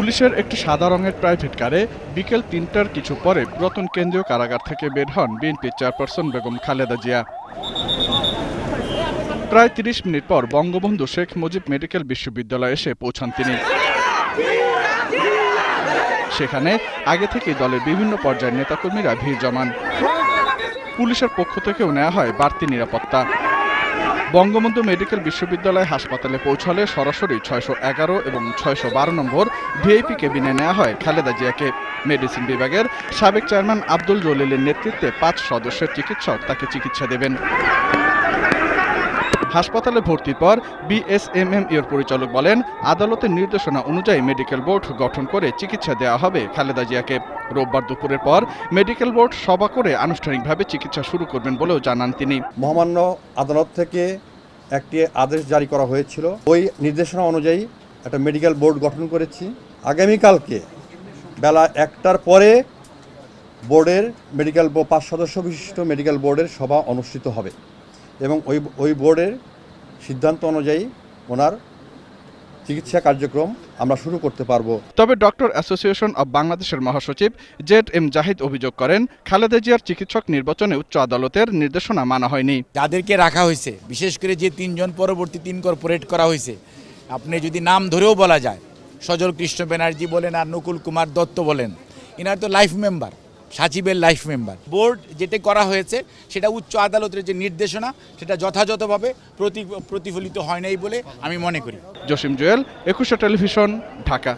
পুলিশের একটি সাদা রঙের প্রাইভেট কারে বিকেল তিনটার কিছু পরে পুরাতন কেন্দ্রীয় কারাগার থেকে বের হন বিএনপির চেয়ারপারসন বেগম খালেদা জিয়া। প্রায় তিরিশ মিনিট পর বঙ্গবন্ধু শেখ মুজিব মেডিকেল বিশ্ববিদ্যালয়ে এসে পৌঁছান তিনি। সেখানে আগে থেকেই দলের বিভিন্ন পর্যায়ের নেতাকর্মীরা ভিড় জমান। পুলিশের পক্ষ থেকেও নেওয়া হয় বাড়তি নিরাপত্তা। বঙ্গবন্ধু মেডিকেল বিশ্ববিদ্যালয় হাসপাতালে পৌঁছালে সরাসরি ছয়শো এগারো এবং ছয়শো বারো নম্বর ভিআইপি কেবিনে নেওয়া হয় খালেদা জিয়াকে। মেডিসিন বিভাগের সাবেক চেয়ারম্যান আব্দুল জলিলের নেতৃত্বে পাঁচ সদস্যের চিকিৎসক তাকে চিকিৎসা দেবেন। হাসপাতালে ভর্তির পর বিএসএমএম এর পরিচালক বলেন, আদালতের নির্দেশনা অনুযায়ী মেডিকেল বোর্ড গঠন করে চিকিৎসা দেওয়া হবে খালেদা জিয়াকে। রোববার দুপুরের পর মেডিকেল বোর্ড সভা করে আনুষ্ঠানিকভাবে চিকিৎসা শুরু করবেন বলেও জানান তিনি। মহামান্য আদালত থেকে একটি আদেশ জারি করা হয়েছিল। ওই নির্দেশনা অনুযায়ী একটা মেডিকেল বোর্ড গঠন করেছি। আগামীকালকে বেলা একটার পরে বোর্ডের মেডিকেল পাঁচ সদস্য বিশিষ্ট মেডিকেল বোর্ডের সভা অনুষ্ঠিত হবে। এবং ওই ওই বোর্ডের সিদ্ধান্ত অনুযায়ী ওনার চিকিৎসা কার্যক্রম আমরা শুরু করতে পারব। তবে ডক্টর অ্যাসোসিয়েশন অব বাংলাদেশের মহাসচিব জেড এম জাহিদ অভিযোগ করেন খালেদা জিয়ার চিকিৎসক নির্বাচনে উচ্চ আদালতের নির্দেশনা মানা হয়নি। যাদেরকে রাখা হয়েছে বিশেষ করে যে তিনজন পরবর্তী তিন কর্পোরেট করা হয়েছে আপনি যদি নাম ধরেও বলা যায় সজল কৃষ্ণ ব্যানার্জি বলেন আর নকুল কুমার দত্ত বলেন এনার তো লাইফ মেম্বার। সাচিবের লাইফ মেম্বার। বোর্ড যেটা করা হয়েছে, সেটা উচ্চ আদালতের যে নির্দেশনা, সেটা যথাযথভাবে প্রতি প্রতিফলিত হয় নাই বলে আমি মনে করি। জসিম জুয়েল, একুশে টেলিভিশন, ঢাকা।